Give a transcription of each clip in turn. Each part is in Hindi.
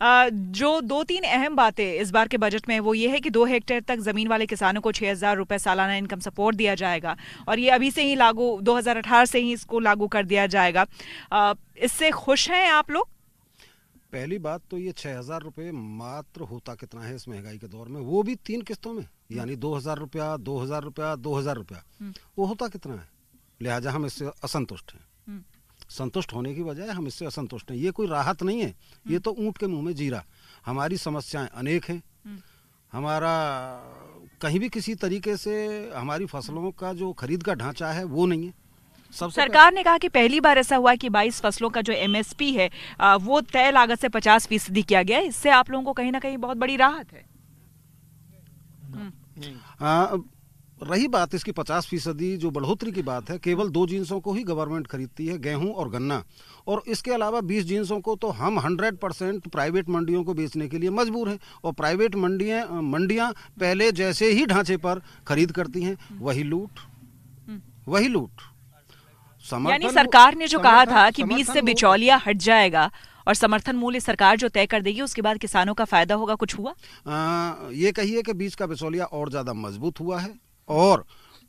जो दो तीन अहम बातें इस बार के बजट में वो ये है कि दो हेक्टेयर तक ज़मीन वाले किसानों को छह हज़ार रुपए सालाना इनकम सपोर्ट दिया जाएगा। और ये अभी से ही लागू 2018 से ही इसको लागू कर दिया जाएगा। इससे खुश हैं आप लोग? पहली बात तो ये छह हज़ार रुपये मात्र होता कितना है इस महँगाई के दौर में? वो भी तीन किस्तों में। यानी दो हज़ार रुपया दो हज़ार रुपया दो हज़ार रुपया। हम्म। वो होता कितना है? लिहाजा हम इससे असंतुष्ट हैं। हम्म। संतुष्ट होने की बजाय हम इससे असंतुष्ट हैं। ये कोई राहत नहीं है। ये हम्म। तो ऊँट के मुँह में जीरा। हमारी समस्याएँ अनेक हैं। हमारा कहीं भी किसी तरीके से हमारी फ़सलों का जो खरीद का ढांचा है वो नहीं है। सरकार ने कहा कि पहली बार ऐसा हुआ कि 22 फ़सलों का जो एमएसपी है वो तय लागत से 50 फ़ीसदी किया गया। इससे आप लोगों को कहीं ना कहीं बहुत बड़ी राहत है। आ, रही बात इसकी 50 फ़ीसदी जो बढ़ोतरी की बात है केवल दो जींसों को ही गवर्नमेंट खरीदती है गेहूँ और गन्ना। और इसके अलावा 20 जींसों को तो हम 100 परसेंट प्राइवेट मंडियों को बेचने के लिए मजबूर हैं। और प्राइवेट मंडियाँ मंडियाँ पहले जैसे ही ढांचे पर खरीद करती हैं वही लूट वही लूट। यानी सरकार ने जो कहा था कि बीज से बिचौलिया हट जाएगा और समर्थन मूल्य सरकार जो तय कर देगी उसके बाद किसानों का फ़ायदा होगा कुछ हुआ? आ, ये कहिए कि बीज का बिचौलिया और ज़्यादा मज़बूत हुआ है। और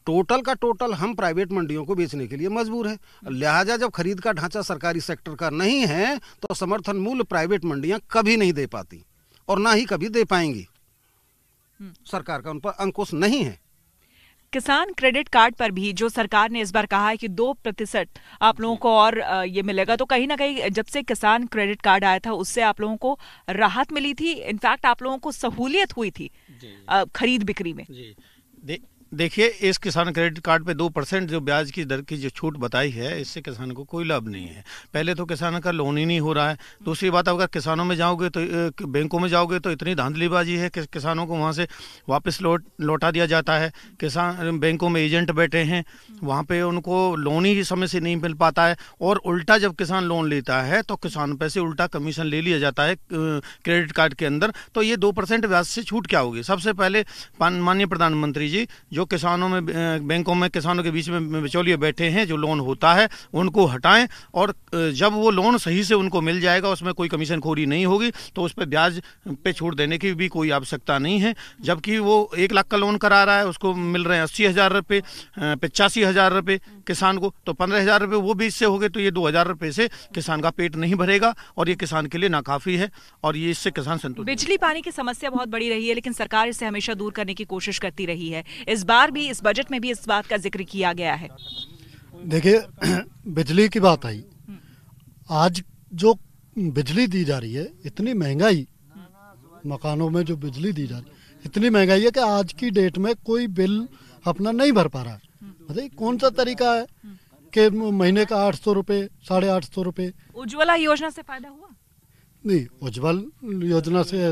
टोटल का टोटल हम प्राइवेट मंडियों को बेचने के लिए मजबूर है। लिहाजा जब खरीद का ढांचा सरकारी सेक्टर का नहीं है तो समर्थन मूल्य प्राइवेट मंडियाँ कभी नहीं दे पाती और ना ही कभी दे पाएँगी। हम्म। सरकार का उन पर अंकुश नहीं है। किसान क्रेडिट कार्ड पर भी जो सरकार ने इस बार कहा है कि दो प्रतिशत आप लोगों को और ये मिलेगा। तो कहीं ना कहीं जब से किसान क्रेडिट कार्ड आया था उससे आप लोगों को राहत मिली थी। इनफैक्ट आप लोगों को सहूलियत हुई थी खरीद बिक्री में। जी। देखिए, इस किसान क्रेडिट कार्ड पे दो परसेंट जो ब्याज की दर की जो छूट बताई है, इससे किसान को कोई लाभ नहीं है। पहले तो किसान का लोन ही नहीं हो रहा है। दूसरी बात, अगर किसानों में जाओगे तो बैंकों में जाओगे तो इतनी धांधलीबाजी है कि किसानों को वहाँ से वापस लौट, लौटा दिया जाता है। किसान, बैंकों में एजेंट बैठे हैं, वहाँ पर उनको लोन ही समय से नहीं मिल पाता है और उल्टा जब किसान लोन लेता है तो किसान पैसे उल्टा कमीशन ले लिया जाता है क्रेडिट कार्ड के अंदर। तो ये दो ब्याज से छूट क्या होगी? सबसे पहले माननीय प्रधानमंत्री जी, जो जो किसानों में बैंकों में किसानों के बीच में बिचौलिए बैठे हैं जो लोन होता है उनको हटाएँ और जब वो लोन सही से उनको मिल जाएगा उसमें कोई कमीशन खोरी नहीं होगी तो उस पर ब्याज पे छूट देने की भी कोई आवश्यकता नहीं है। जबकि वो एक लाख का लोन करा रहा है उसको मिल रहे हैं अस्सी हज़ार रुपये पचासी हज़ार रुपये किसान को तो पंद्रह हज़ार रुपये वो भी इससे हो गए तो ये दो हज़ार रुपये से किसान का पेट नहीं भरेगा और ये किसान के लिए नाकाफ़ी है और ये इससे किसान संतुष्ट बिजली पानी की समस्या बहुत बड़ी रही है लेकिन सरकार इसे हमेशा दूर करने की कोशिश करती रही है। इस बार भी इस बजट में भी इस बात का ज़िक्र किया गया है। देखिए बिजली की बात आई। आज जो बिजली दी जा रही है इतनी महँगाई मकानों में जो बिजली दी जा रही है इतनी महँगाई है कि आज की डेट में कोई बिल अपना नहीं भर पा रहा। है मतलब कौन सा तरीका है कि महीने का आठ सौ रुपये साढ़े आठ सौ रुपये? उज्ज्वला योजना से फ़ायदा हुआ? नहीं उज्जवल योजना से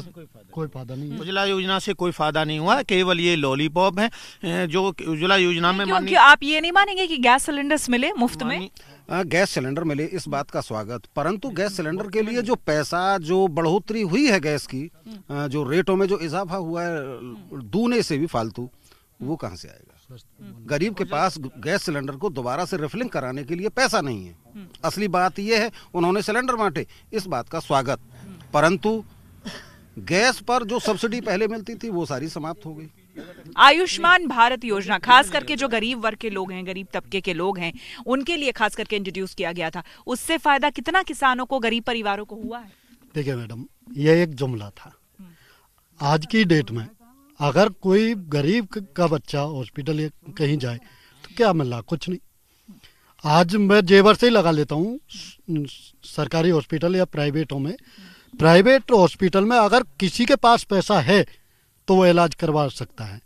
कोई फ़ायदा नहीं। उज्ज्वला योजना से कोई फ़ायदा नहीं हुआ केवल ये लॉलीपॉप है जो उज्ज्वला योजना में क्योंकि आप ये नहीं मानेंगे कि गैस सिलेंडर्स मिले मुफ़्त में? गैस सिलेंडर मिले इस बात का स्वागत। परंतु गैस सिलेंडर के लिए जो पैसा जो बढ़ोतरी हुई है गैस की जो रेटों में जो इजाफा हुआ है दूने से भी फालतू वो कहाँ से आएगा? गरीब के पास गैस सिलेंडर को दोबारा से रिफिलिंग कराने के लिए पैसा नहीं है। असली बात यह है उन्होंने सिलेंडर बांटे। इस बात का स्वागत। परंतु गैस पर जो सब्सिडी पहले मिलती थी वो सारी समाप्त हो गई। आयुष्मान भारत योजना खास करके जो गरीब वर्ग के लोग हैं गरीब तबके के लोग हैं उनके लिए खास करके इंट्रोड्यूस किया गया था। उससे फ़ायदा कितना किसानों को गरीब परिवारों को हुआ है? देखिए मैडम यह एक जुमला था। आज की डेट में अगर कोई गरीब का बच्चा हॉस्पिटल कहीं जाए तो क्या मिल कुछ नहीं। आज मैं जेवर से ही लगा लेता हूँ सरकारी हॉस्पिटल या प्राइवेटों में। प्राइवेट हॉस्पिटल में अगर किसी के पास पैसा है तो वो इलाज करवा सकता है।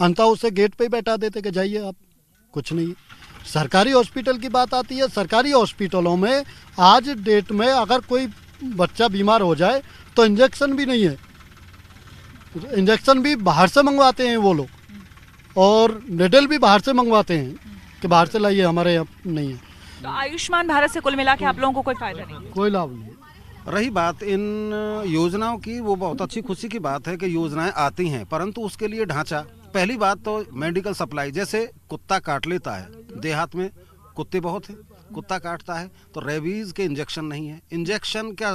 अंत उसे गेट पे बैठा देते कि जाइए आप, कुछ नहीं। सरकारी हॉस्पिटल की बात आती है, सरकारी हॉस्पिटलों में आज डेट में अगर कोई बच्चा बीमार हो जाए तो इंजेक्शन भी नहीं है। इंजेक्शन भी बाहर से मंगवाते हैं वो लोग। और निडल भी बाहर से मंगवाते हैं कि बाहर से लाइए हमारे यहाँ नहीं है। तो आयुष्मान भारत से कुल मिला के आप लोगों को कोई फ़ायदा नहीं कोई लाभ नहीं रही बात इन योजनाओं की वो बहुत अच्छी खुशी की बात है कि योजनाएँ आती हैं परंतु उसके लिए ढांचा। पहली बात तो मेडिकल सप्लाई जैसे कुत्ता काट लेता है देहात में कुत्ते बहुत हैं। कुत्ता काटता है तो रेबीज के इंजेक्शन नहीं है। इंजेक्शन का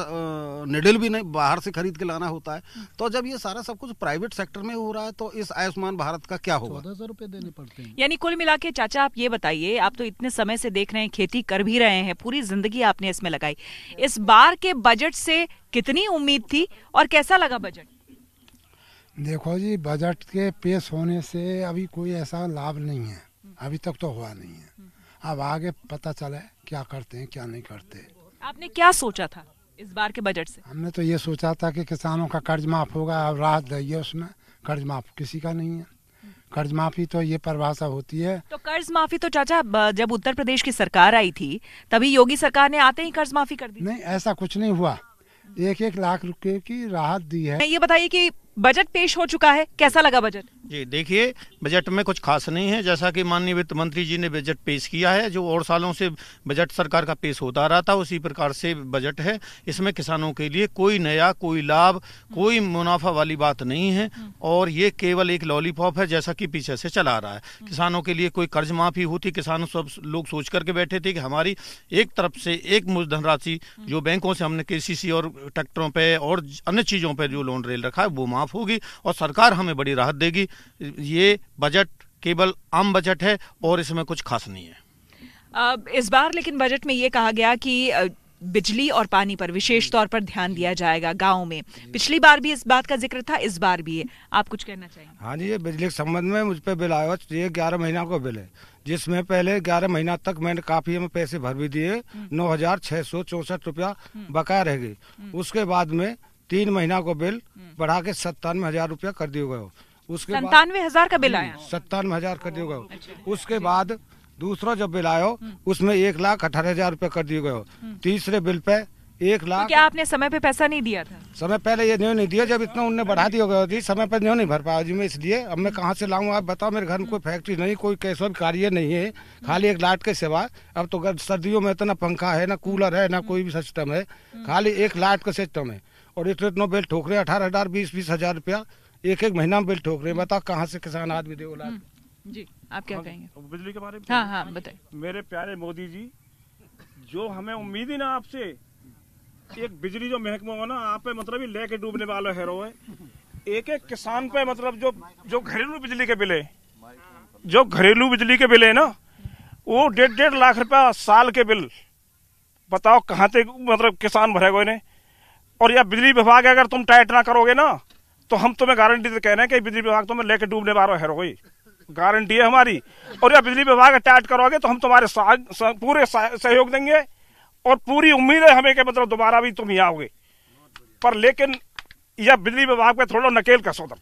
निडल भी नहीं बाहर से खरीद के लाना होता है। तो जब ये सारा सब कुछ प्राइवेट सेक्टर में हो रहा है तो इस आयुष्मान भारत का क्या होगा? चौदह सौ रुपये देने पड़ते हैं। यानी कुल मिला के चाचा आप ये बताइए आप तो इतने समय से देख रहे हैं खेती कर भी रहे हैं पूरी ज़िंदगी आपने इसमें लगाई। इस बार के बजट से कितनी उम्मीद थी और कैसा लगा बजट? देखो जी बजट के पेश होने से अभी कोई ऐसा लाभ नहीं है। अभी तक तो हुआ नहीं है। अब आगे पता चले क्या करते हैं क्या नहीं करते। आपने क्या सोचा था इस बार के बजट से? हमने तो ये सोचा था कि किसानों का कर्ज माफ़ होगा अब राहत दी उसमें। कर्ज माफ़ किसी का नहीं है। कर्ज माफ़ी तो ये परिभाषा होती है। तो कर्ज माफ़ी तो चाचा जब उत्तर प्रदेश की सरकार आई थी तभी योगी सरकार ने आते ही कर्ज माफ़ी कर दी नहीं ऐसा कुछ नहीं हुआ। एक एक लाख रुपए की राहत दी है। ये बताइए कि बजट पेश हो चुका है कैसा लगा बजट? जी, देखिए बजट में कुछ खास नहीं है। जैसा कि माननीय वित्त मंत्री जी ने बजट पेश किया है, जो और सालों से बजट सरकार का पेश होता रहा था, उसी प्रकार से बजट है। इसमें किसानों के लिए कोई नया, कोई लाभ, कोई मुनाफा वाली बात नहीं है। और ये केवल एक लॉलीपॉप है, जैसा कि पीछे से चला रहा है। किसानों के लिए कोई कर्ज माफ़ी होती, किसान सब लोग सोच करके बैठे थे कि हमारी एक तरफ़ से एक मुझ धनराशि जो बैंकों से हमने केसीसी और ट्रैक्टरों पर और अन्य चीज़ों पर जो लोन रेल रखा है, वो माफ़ होगी और सरकार हमें बड़ी राहत देगी। ये बजट केवल आम बजट है और इसमें कुछ खास नहीं है। अब इस बार लेकिन बजट में ये कहा गया कि बिजली और पानी पर विशेष तौर पर ध्यान दिया जाएगा गाँव में। पिछली बार भी इस बात का ज़िक्र था इस बार भी है। आप कुछ कहना चाहेंगे? हाँ जी ये बिजली के संबंध में मुझ पर बिल आया हुआ ये ग्यारह महीना को बिल है जिसमें पहले ग्यारह महीना तक मैंने काफ़ी में पैसे भर भी दिए नौ हज़ार छह सौ चौसठ रुपया बकाया रह गई। उसके बाद में तीन महीना को बिल बढ़ा के सत्तानवे हज़ार रुपया कर दिया गया उसके बाद संतानवे हज़ार का बिल आया। सत्तानवे हज़ार कर दिया गया उसके बाद दूसरा जब बिल आयो उसमें एक लाख अठारह हज़ार रुपया कर दिया गया तीसरे बिल पे एक तो लाख क्या आपने समय पे पैसा नहीं दिया था? समय पहले ये नहीं दिया जब इतना उनने बढ़ा दिया गया थी समय पर नहीं भर पाया जी मैं इसलिए। अब मैं कहाँ से लाऊं आप बताओ मेरे घर में कोई फैक्ट्री नहीं कोई कैसा भी कार्य नहीं है खाली एक लाइट के सिवा। अब तो सर्दियों में इतना पंखा है ना कूलर है ना कोई भी सिस्टम है खाली एक लाइट का सिस्टम है। और इतना इतना बिल ठोक रहे अठारह हज़ार बीस बीस हज़ार रुपया। एक एक महीना में बिल ठोक रहे हैं। बताओ कहाँ से किसान आदमी दे लाइट जी आप क्या कहेंगे? बिजली के बारे में हाँ हाँ बताइए। मेरे प्यारे मोदी जी जो हमें उम्मीद ही ना आपसे एक बिजली जो महकमा हो ना आप पे मतलब ही लेके डूबने वाला हैरो है। एक एक किसान पे मतलब जो जो घरेलू बिजली के बिल है जो घरेलू बिजली के बिल है ना वो डेढ़ डेढ़ लाख रुपया साल के बिल। बताओ कहाँ तक मतलब किसान भरेगा इन्हें और यह बिजली विभाग अगर तुम टाइट ना करोगे ना तो हम तुम्हें गारंटी से कह रहे हैं कि बिजली विभाग तुम्हें लेके डूबने वाला हैरो है गारंटी है हमारी। और यह बिजली विभाग टाइट करोगे तो हम तुम्हारे सा, सा, पूरे सहयोग देंगे और पूरी उम्मीद है हमें कि मतलब दोबारा भी तुम ही आओगे। पर लेकिन यह बिजली विभाग पे थोड़ा नकेल कसो तुम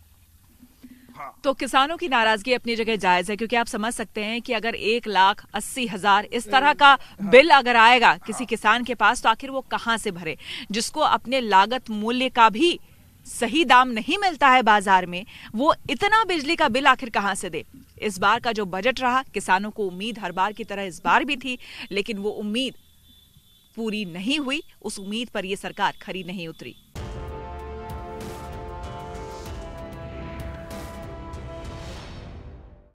तो किसानों की नाराज़गी अपनी जगह जायज़ है क्योंकि आप समझ सकते हैं कि अगर एक लाख अस्सी हज़ार इस तरह का बिल अगर आएगा किसी किसान के पास तो आखिर वो कहाँ से भरे? जिसको अपने लागत मूल्य का भी सही दाम नहीं मिलता है बाज़ार में, वो इतना बिजली का बिल आखिर कहाँ से दे? इस बार का जो बजट रहा, किसानों को उम्मीद हर बार की तरह इस बार भी थी, लेकिन वो उम्मीद पूरी नहीं हुई, उस उम्मीद पर ये सरकार खरी नहीं उतरी।